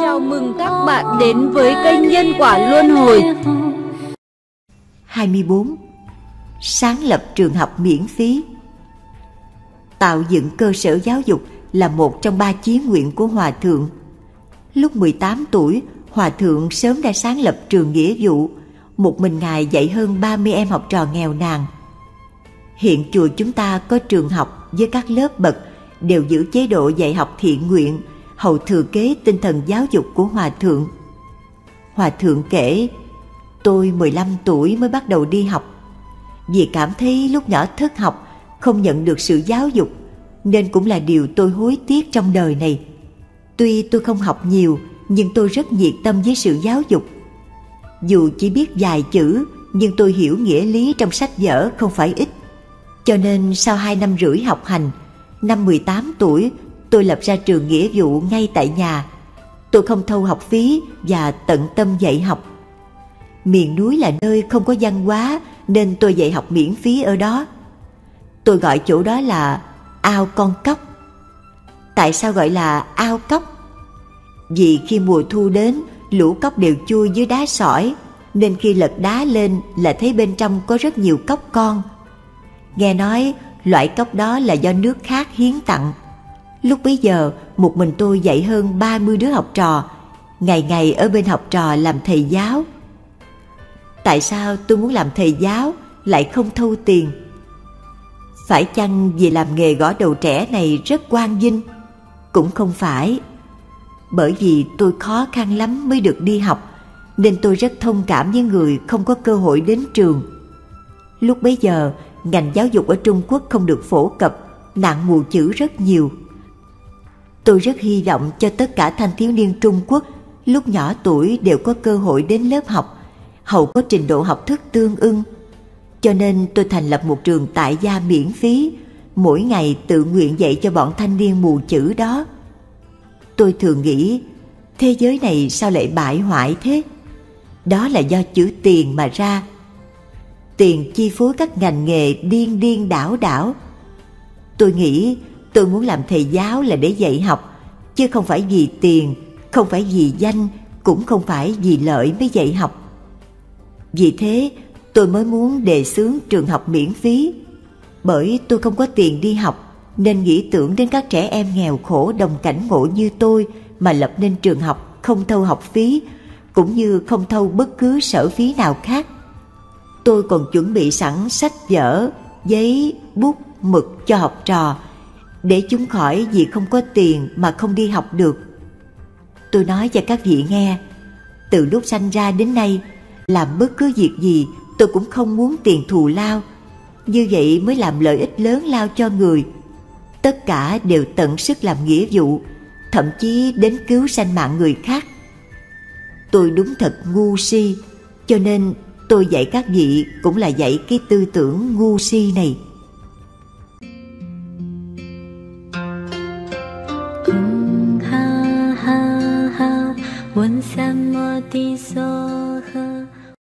Chào mừng các bạn đến với kênh Nhân Quả Luân Hồi 24. Sáng lập trường học miễn phí Tạo dựng cơ sở giáo dục là một trong ba chí nguyện của Hòa Thượng. Lúc 18 tuổi, Hòa Thượng sớm đã sáng lập trường nghĩa vụ, một mình Ngài dạy hơn 30 em học trò nghèo nàn. Hiện chùa chúng ta có trường học với các lớp bậc đều giữ chế độ dạy học thiện nguyện, hầu thừa kế tinh thần giáo dục của Hòa Thượng. Hòa Thượng kể, tôi 15 tuổi mới bắt đầu đi học. Vì cảm thấy lúc nhỏ thất học, không nhận được sự giáo dục, nên cũng là điều tôi hối tiếc trong đời này. Tuy tôi không học nhiều, nhưng tôi rất nhiệt tâm với sự giáo dục. Dù chỉ biết vài chữ, nhưng tôi hiểu nghĩa lý trong sách vở không phải ít. Cho nên sau hai năm rưỡi học hành, năm 18 tuổi tôi lập ra trường nghĩa vụ ngay tại nhà. Tôi không thâu học phí và tận tâm dạy học. Miền núi là nơi không có văn hóa nên tôi dạy học miễn phí ở đó. Tôi gọi chỗ đó là ao con cóc. Tại sao gọi là ao cóc? Vì khi mùa thu đến, lũ cóc đều chui dưới đá sỏi, nên khi lật đá lên là thấy bên trong có rất nhiều cóc con. Nghe nói loại cốc đó là do nước khác hiến tặng. Lúc bấy giờ, một mình tôi dạy hơn 30 đứa học trò, ngày ngày ở bên học trò làm thầy giáo. Tại sao tôi muốn làm thầy giáo lại không thâu tiền? Phải chăng vì làm nghề gõ đầu trẻ này rất quan vinh? Cũng không phải. Bởi vì tôi khó khăn lắm mới được đi học, nên tôi rất thông cảm với người không có cơ hội đến trường. Lúc bấy giờ, ngành giáo dục ở Trung Quốc không được phổ cập, nạn mù chữ rất nhiều. Tôi rất hy vọng cho tất cả thanh thiếu niên Trung Quốc lúc nhỏ tuổi đều có cơ hội đến lớp học, hầu có trình độ học thức tương ưng. Cho nên tôi thành lập một trường tại gia miễn phí, mỗi ngày tự nguyện dạy cho bọn thanh niên mù chữ đó. Tôi thường nghĩ, thế giới này sao lại bại hoại thế? Đó là do chữ tiền mà ra. Tiền chi phối các ngành nghề điên điên đảo đảo. Tôi nghĩ tôi muốn làm thầy giáo là để dạy học, chứ không phải vì tiền, không phải vì danh, cũng không phải vì lợi mới dạy học. Vì thế, tôi mới muốn đề xướng trường học miễn phí. Bởi tôi không có tiền đi học, nên nghĩ tưởng đến các trẻ em nghèo khổ đồng cảnh ngộ như tôi mà lập nên trường học không thâu học phí, cũng như không thâu bất cứ sở phí nào khác. Tôi còn chuẩn bị sẵn sách vở, giấy, bút, mực cho học trò, để chúng khỏi vì không có tiền mà không đi học được. Tôi nói cho các vị nghe, từ lúc sanh ra đến nay, làm bất cứ việc gì tôi cũng không muốn tiền thù lao. Như vậy mới làm lợi ích lớn lao cho người. Tất cả đều tận sức làm nghĩa vụ, thậm chí đến cứu sanh mạng người khác. Tôi đúng thật ngu si, cho nên tôi dạy các vị cũng là dạy cái tư tưởng ngu si này. ha ha ha, 问什么的说？